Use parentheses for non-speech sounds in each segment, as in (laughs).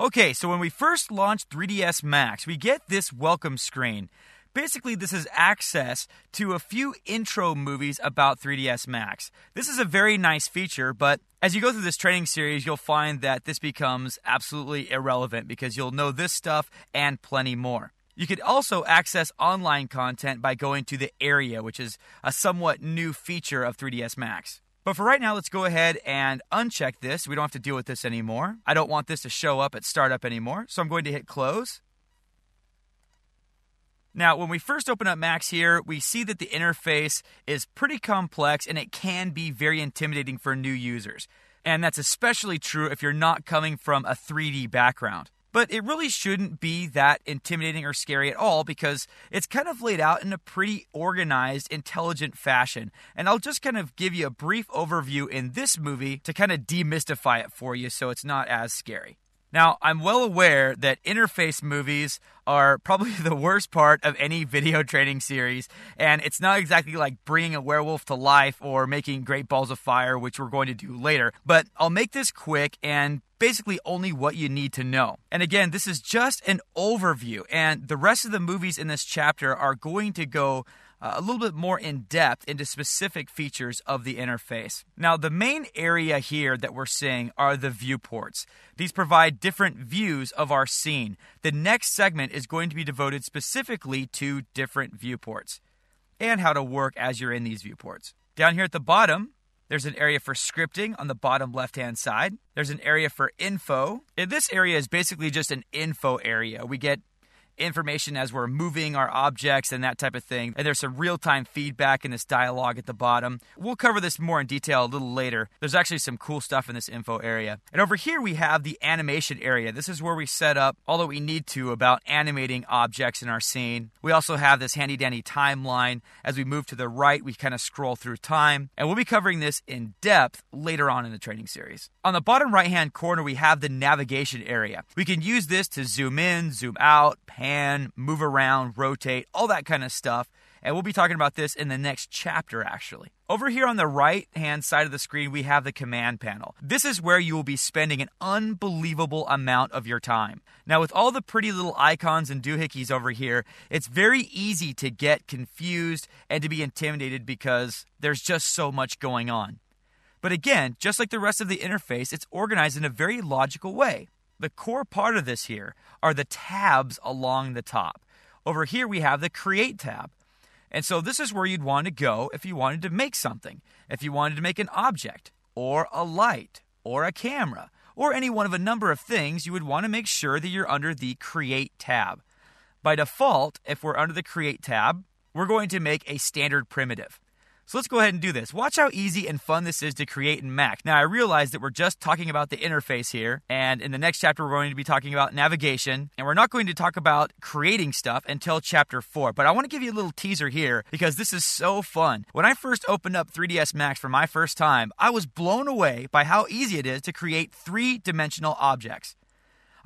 Okay, so when we first launched 3ds Max, we get this welcome screen. Basically, this is access to a few intro movies about 3ds Max. This is a very nice feature, but as you go through this training series, you'll find that this becomes absolutely irrelevant because you'll know this stuff and plenty more. You could also access online content by going to the area, which is a somewhat new feature of 3ds Max. But for right now, let's go ahead and uncheck this. We don't have to deal with this anymore. I don't want this to show up at startup anymore, so I'm going to hit close. Now, when we first open up Max here, we see that the interface is pretty complex and it can be very intimidating for new users. And that's especially true if you're not coming from a 3D background. But it really shouldn't be that intimidating or scary at all because it's kind of laid out in a pretty organized, intelligent fashion. And I'll just kind of give you a brief overview in this movie to kind of demystify it for you so it's not as scary. Now, I'm well aware that interface movies are probably (laughs) the worst part of any video training series, and it's not exactly like bringing a werewolf to life or making Great Balls of Fire, which we're going to do later. But I'll make this quick and basically only what you need to know. And again, this is just an overview, and the rest of the movies in this chapter are going to go uh, a little bit more in depth into specific features of the interface. Now, the main area here that we're seeing are the viewports. These provide different views of our scene. The next segment is going to be devoted specifically to different viewports and how to work as you're in these viewports. Down here at the bottom, there's an area for scripting on the bottom left hand side. There's an area for info. And this area is basically just an info area. We get information as we're moving our objects and that type of thing. And there's some real time feedback in this dialogue at the bottom. We'll cover this more in detail a little later. There's actually some cool stuff in this info area. And over here we have the animation area. This is where we set up all that we need to about animating objects in our scene. We also have this handy dandy timeline. As we move to the right, we kind of scroll through time. And we'll be covering this in depth later on in the training series. On the bottom right hand corner, we have the navigation area. We can use this to zoom in, zoom out, pan pan, move around, rotate, all that kind of stuff. And we'll be talking about this in the next chapter, actually. Over here on the right hand side of the screen, we have the command panel. This is where you will be spending an unbelievable amount of your time. Now, with all the pretty little icons and doohickeys over here, it's very easy to get confused and to be intimidated because there's just so much going on. But again, just like the rest of the interface, it's organized in a very logical way. The core part of this here are the tabs along the top. Over here, we have the Create tab. And so this is where you'd want to go if you wanted to make something, if you wanted to make an object, or a light, or a camera, or any one of a number of things, you would want to make sure that you're under the Create tab. By default, if we're under the Create tab, we're going to make a standard primitive. So let's go ahead and do this. Watch how easy and fun this is to create in Max. Now, I realize that we're just talking about the interface here, and in the next chapter, we're going to be talking about navigation, and we're not going to talk about creating stuff until chapter 4. But I want to give you a little teaser here because this is so fun. When I first opened up 3ds Max for my first time, I was blown away by how easy it is to create three dimensional objects.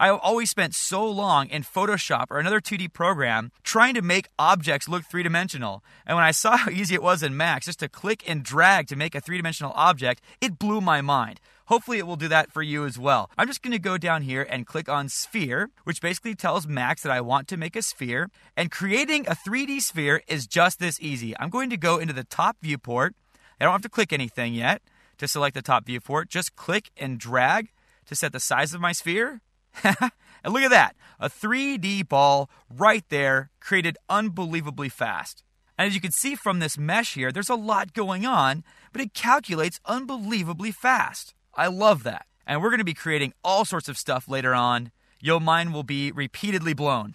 I always spent so long in Photoshop or another 2D program trying to make objects look three dimensional. And when I saw (laughs) how easy it was in Max just to click and drag to make a three dimensional object, it blew my mind. Hopefully, it will do that for you as well. I'm just going to go down here and click on Sphere, which basically tells Max that I want to make a sphere. And creating a 3D sphere is just this easy. I'm going to go into the top viewport. I don't have to click anything yet to select the top viewport. Just click and drag to set the size of my sphere. (laughs) and look at that a 3D ball right there, created unbelievably fast. And as you can see from this mesh here, there's a lot going on, but it calculates unbelievably fast. I love that. And we're going to be creating all sorts of stuff later on. Your mind will be repeatedly blown.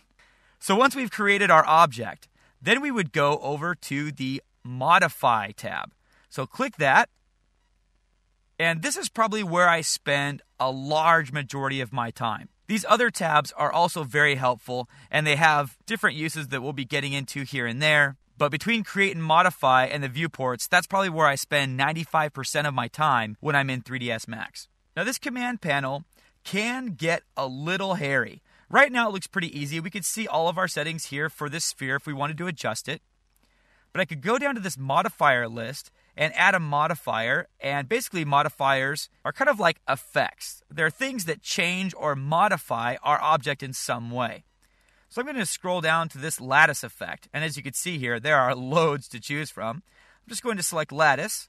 So once we've created our object, then we would go over to the Modify tab. So click that. And this is probably where I spend a large majority of my time. These other tabs are also very helpful, and they have different uses that we'll be getting into here and there. But between create and modify and the viewports, that's probably where I spend 95% of my time when I'm in 3ds Max. Now, this command panel can get a little hairy. Right now, it looks pretty easy. We could see all of our settings here for this sphere if we wanted to adjust it. But I could go down to this modifier list and add a modifier. And basically, modifiers are kind of like effects. They're things that change or modify our object in some way. So I'm going to scroll down to this lattice effect. And as you can see here, there are (laughs) loads to choose from. I'm just going to select lattice.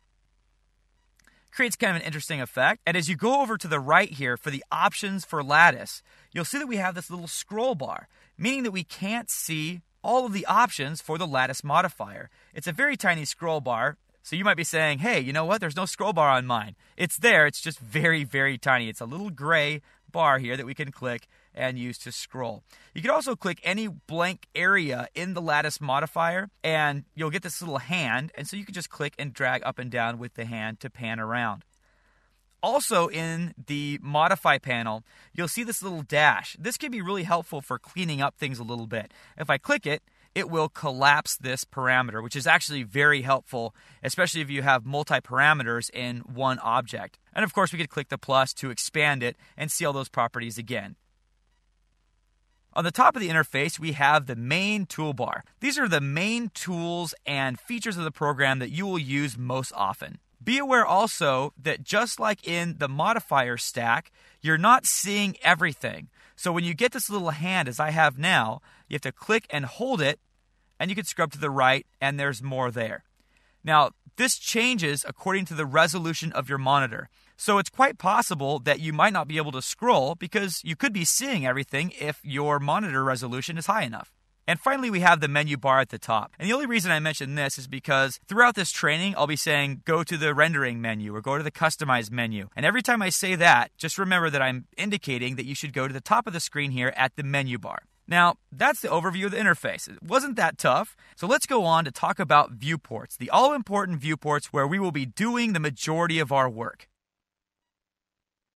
Creates kind of an interesting effect. And as you go over to the right here for the options for lattice, you'll see that we have this little scroll bar, meaning that we can't see all of the options for the lattice modifier. It's a very tiny scroll bar. So you might be saying, hey, you know what? There's no scroll bar on mine. It's there, it's just very, very tiny. It's a little gray bar here that we can click and use to scroll. You can also click any blank area in the lattice modifier and you'll get this little hand. And so you can just click and drag up and down with the hand to pan around. Also, in the modify panel, you'll see this little dash. This can be really helpful for cleaning up things a little bit. If I click it, it will collapse this parameter, which is actually very helpful, especially if you have multi parameters in one object. And of course, we could click the plus to expand it and see all those properties again. On the top of the interface, we have the main toolbar. These are the main tools and features of the program that you will use most often. Be aware also that just like in the modifier stack, you're not seeing everything. So when you get this little hand, as I have now, you have to click and hold it, and you can scrub to the right, and there's more there. Now, this changes according to the resolution of your monitor. So it's quite possible that you might not be able to scroll because you could be seeing everything if your monitor resolution is high enough. And finally, we have the menu bar at the top. And the only reason I mention this is because throughout this training, I'll be saying go to the rendering menu or go to the customize menu. And every time I say that, just remember that I'm indicating that you should go to the top of the screen here at the menu bar. Now, that's the overview of the interface. It wasn't that tough. So let's go on to talk about viewports, the all important viewports where we will be doing the majority of our work.